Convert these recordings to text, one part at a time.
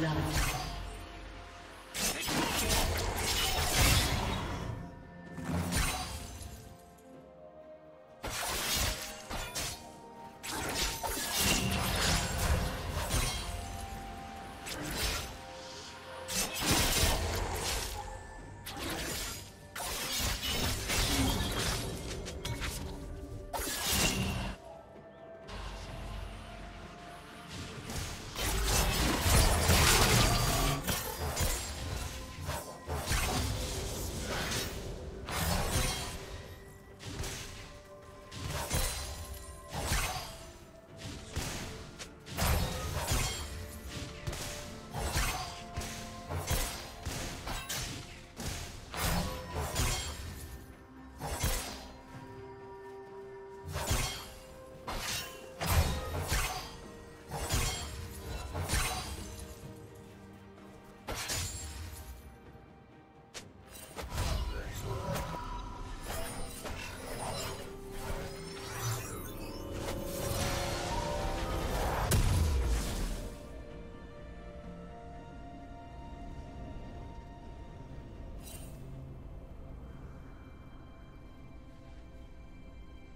First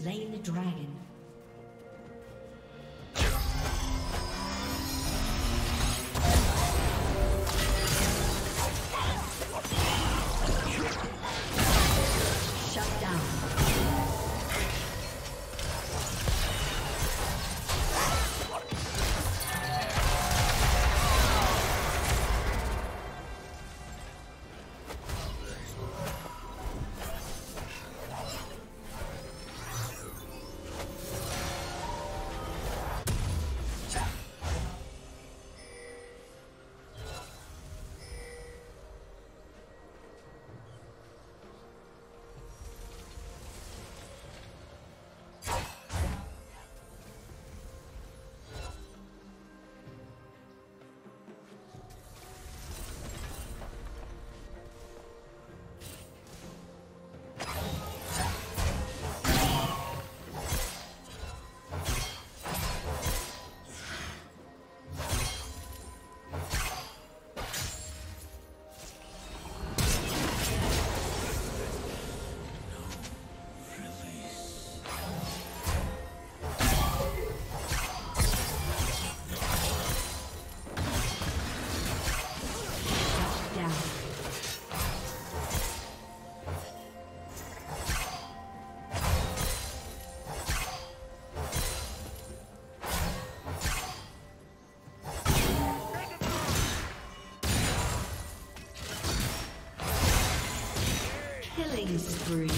Slain the dragon. Spree.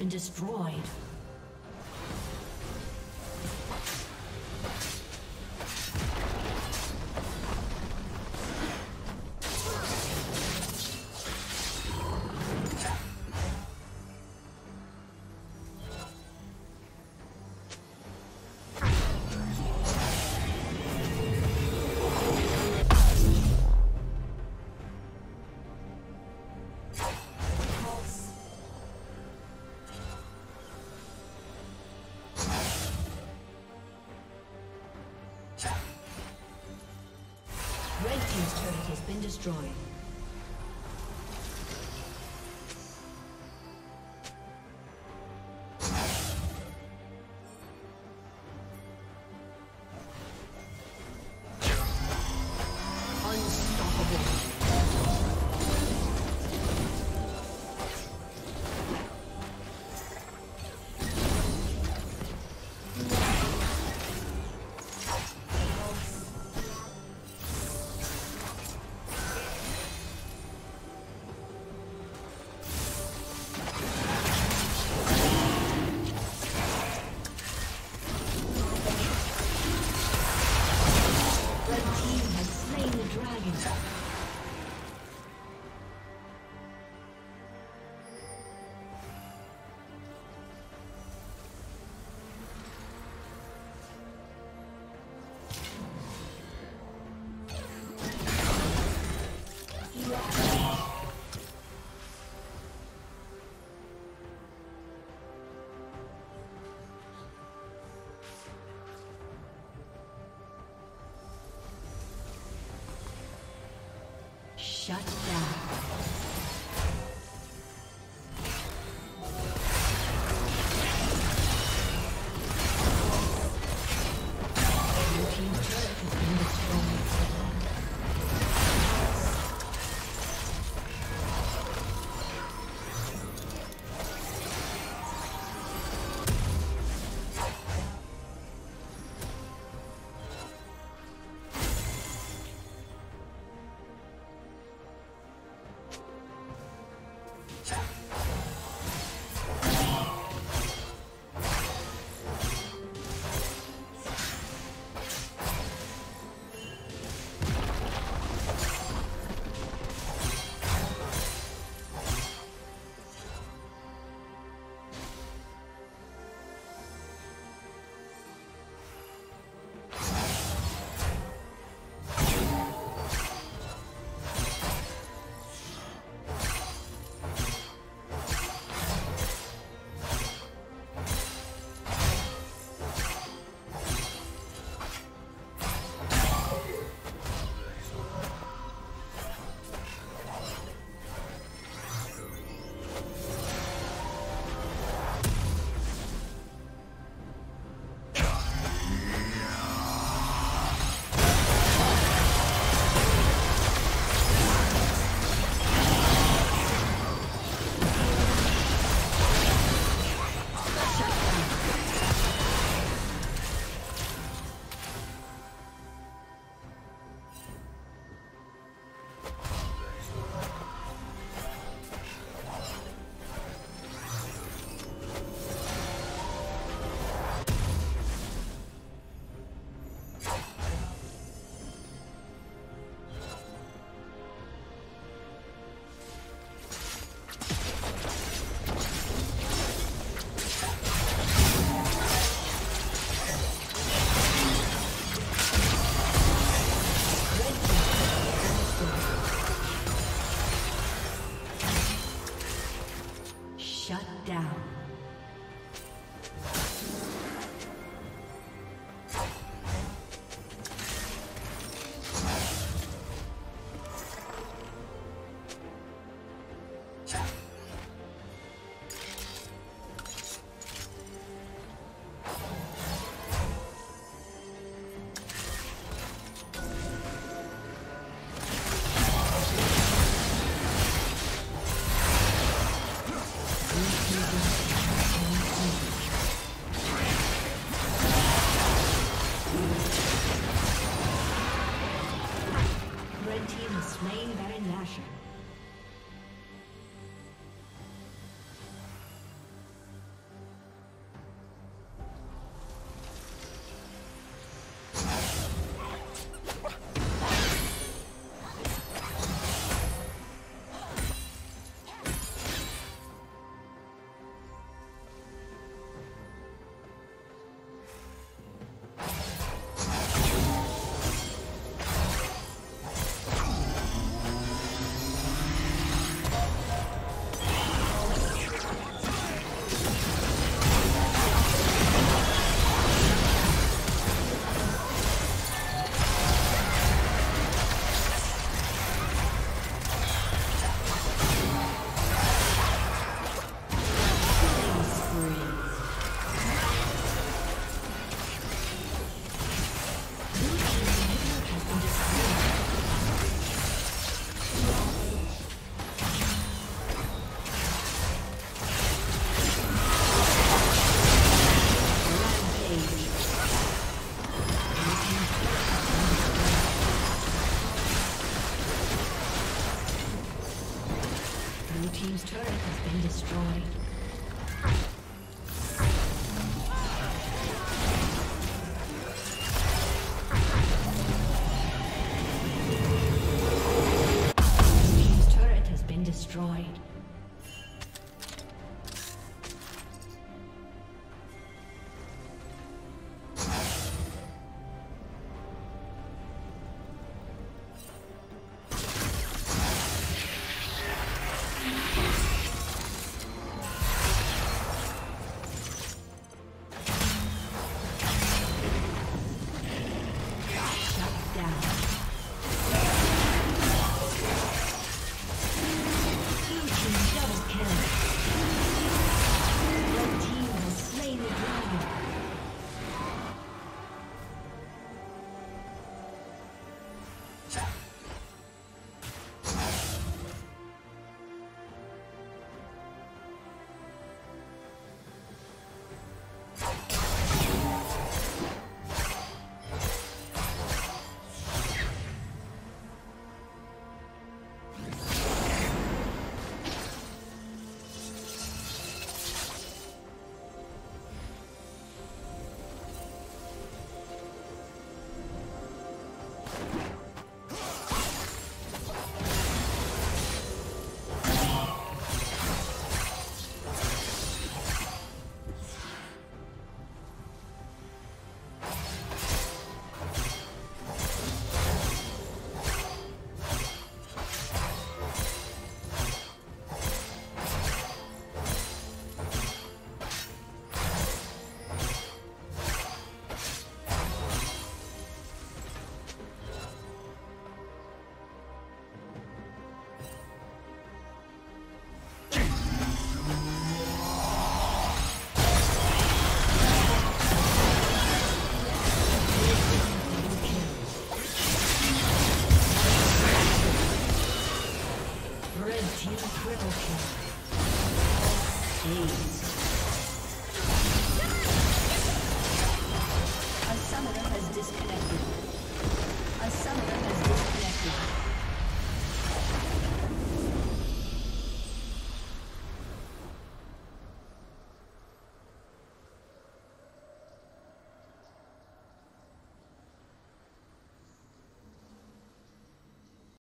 Been destroyed. Destroyed. Shut down. Destroyed.